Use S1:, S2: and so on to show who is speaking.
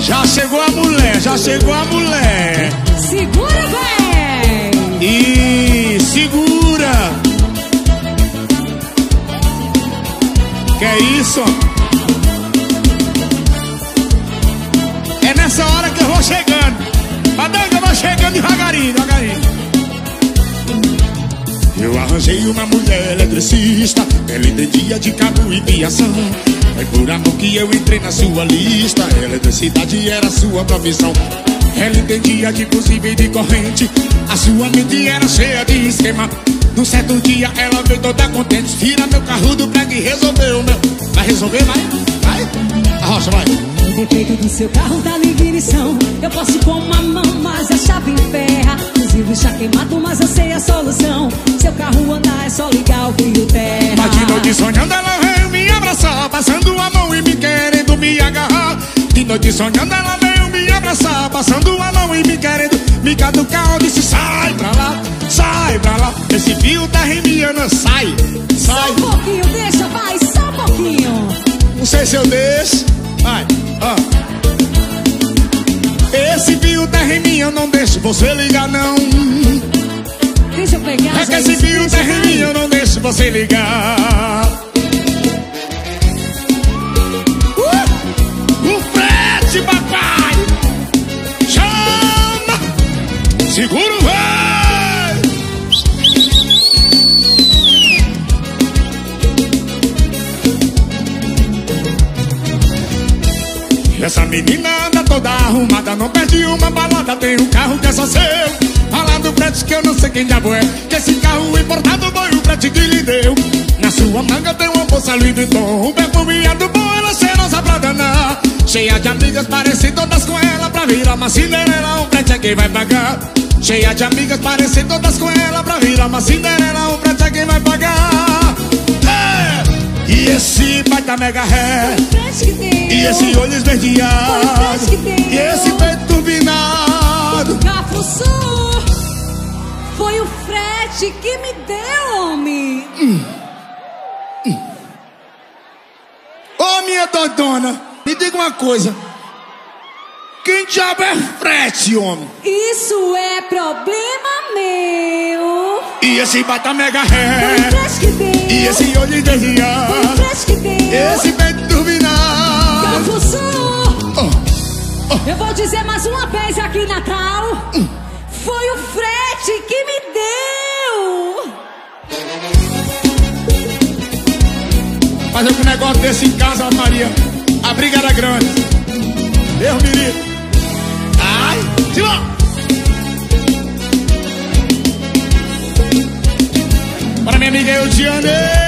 S1: Já chegou a mulher, já chegou a mulher.
S2: Segura, véi!
S1: E segura. Que é isso? É nessa hora que eu vou chegando. Badanga, eu vou chegando devagarinho, devagarinho. Eu arranjei uma mulher eletricista Ela entendia de cabo e viação É por amor que eu entrei na sua lista. Eletricidade era sua profissão Ela entendia de fusível e de corrente. A sua mente era cheia de esquema. Num certo dia ela veio toda contente. Tira meu carro do prego e resolveu meu. Vai resolver, vai? Vai? Arrocha, vai.
S2: O defeito do seu carro na ignição. Eu posso com uma mão, mas a chave ferra. Fusível está queimado, mas eu sei a solução. Seu carro andar é só ligar
S1: De noite sonhando ela veio me abraçar Passando a mão e me querendo me caducar. Eu disse sai pra lá, sai pra lá Esse fio tá remiando, sai,
S2: Só
S1: sai
S2: um pouquinho, deixa, vai, só um pouquinho.
S1: Não sei se eu deixo, vai, ó. Esse fio tá remiando, não deixo você ligar não.
S2: Deixa eu pegar,
S1: É que esse fio tá remiando, eu não deixo você ligar Segura o vai! Essa menina anda toda arrumada, não perde uma balada, tem um carro que é só seu. Fala do frete que eu não sei quem diabo é, que esse carro importado foi o frete que lhe deu. Na sua manga tem uma bolsa Louis um perfumeado bom, ela é cheirosa pra danar. Cheia de amigas, parecem todas com ela, pra virar uma Cinderela, um frete é quem vai pagar. Cheia de amigas, parecem todas com ela, pra virar uma Cinderela, um frete é quem vai pagar. É! E esse baita mega ré. E esse olho esverdeado
S2: o.
S1: E esse peito turbinado
S2: Cafuçu Foi o frete que me deu, homem
S1: Ô minha dodona Me diga uma coisa Quem diabo é frete, homem?
S2: Isso é problema meu.
S1: E esse bata mega ré.
S2: Frete que deu.
S1: E esse olho
S2: Foi que deu.
S1: Esse peito turbinado.
S2: Cafuçu
S1: Oh,
S2: Eu vou dizer mais uma vez aqui, Natal Foi o frete que me deu.
S1: Fazer um negócio desse em casa, Maria. A briga era grande. Deus me livre Para minha amiga Eudiane